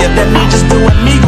you that me just doing me